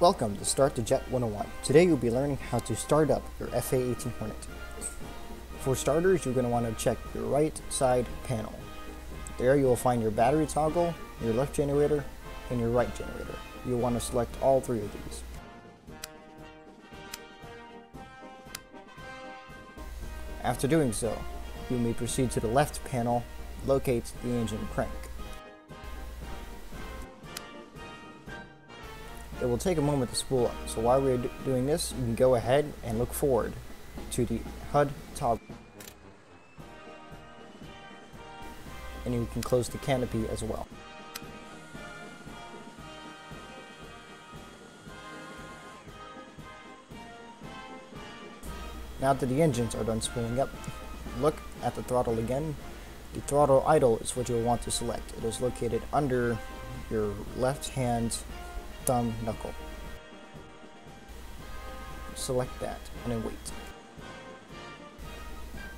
Welcome to Start the Jet 101. Today you'll be learning how to start up your FA-18 Hornet. For starters, you're going to want to check your right side panel. There you will find your battery toggle, your left generator, and your right generator. You'll want to select all three of these. After doing so, you may proceed to the left panel, locate the engine crank. It will take a moment to spool up, so while we're doing this, you can go ahead and look forward to the HUD toggle. And you can close the canopy as well. Now that the engines are done spooling up, look at the throttle again. The throttle idle is what you'll want to select. It is located under your left hand thumb knuckle. Select that and then wait.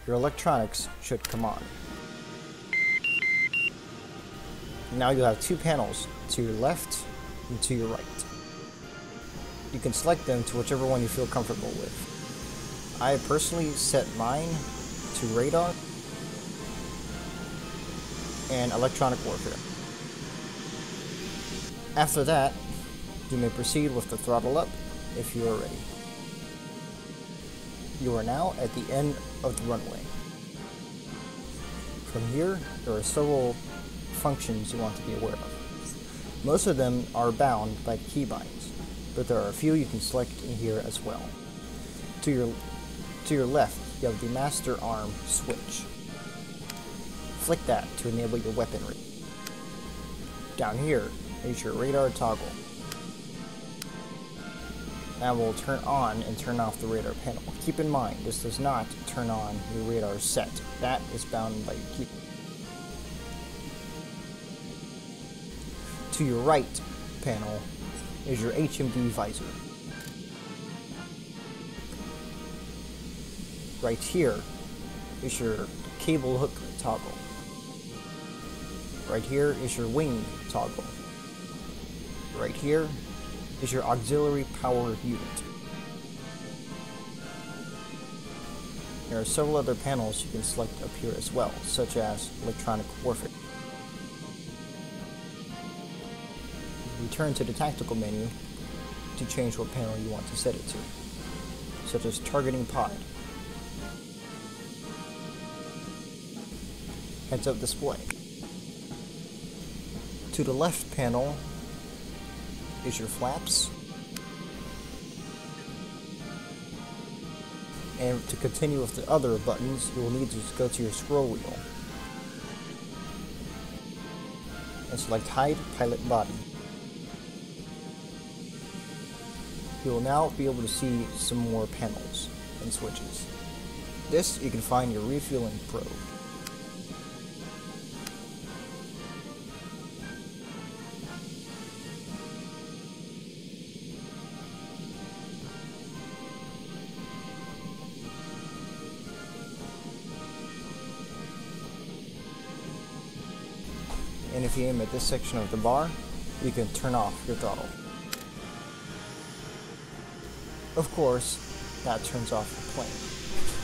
Your electronics should come on. Now you'll have two panels to your left and to your right. You can select them to whichever one you feel comfortable with. I personally set mine to radar and electronic warfare. After that, you may proceed with the throttle up if you are ready. You are now at the end of the runway. From here, there are several functions you want to be aware of. Most of them are bound by keybinds, but there are a few you can select in here as well. To your, to your left, you have the master arm switch. Flick that to enable your weaponry. Down here is your radar toggle. That will turn on and turn off the radar panel. Keep in mind, this does not turn on your radar set. That is bound by your key. To your right panel is your HMD visor. Right here is your cable hook toggle. Right here is your wing toggle. Right here is your auxiliary power unit. There are several other panels you can select up here as well, such as electronic warfare. Return to the tactical menu to change what panel you want to set it to, such as targeting pod, heads up display. To the left panel is your flaps. And to continue with the other buttons, you will need to go to your scroll wheel and select Hide Pilot Body. You will now be able to see some more panels and switches. This you can find your refueling probe. And if you aim at this section of the bar, you can turn off your throttle. Of course, that turns off the plane.